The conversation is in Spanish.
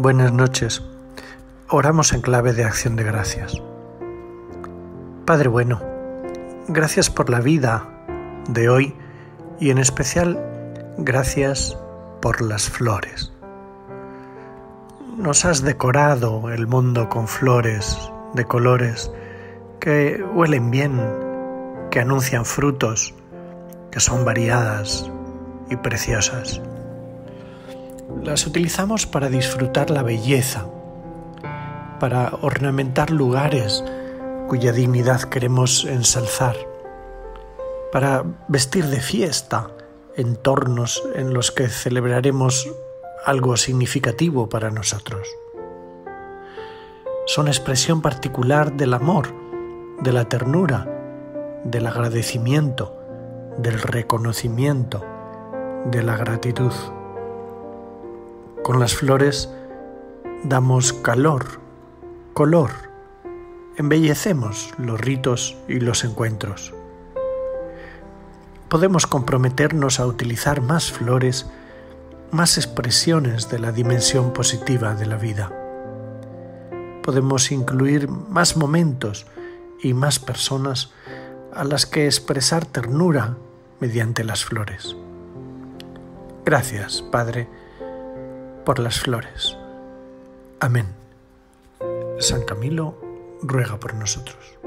Buenas noches. Oramos en clave de acción de gracias. Padre bueno, gracias por la vida de hoy y en especial gracias por las flores. Nos has decorado el mundo con flores de colores que huelen bien, que anuncian frutos, que son variadas y preciosas las utilizamos para disfrutar la belleza, para ornamentar lugares cuya dignidad queremos ensalzar, para vestir de fiesta entornos en los que celebraremos algo significativo para nosotros. Son expresión particular del amor, de la ternura, del agradecimiento, del reconocimiento, de la gratitud. Con las flores damos calor, color, embellecemos los ritos y los encuentros. Podemos comprometernos a utilizar más flores, más expresiones de la dimensión positiva de la vida. Podemos incluir más momentos y más personas a las que expresar ternura mediante las flores. Gracias, Padre por las flores. Amén. San Camilo ruega por nosotros.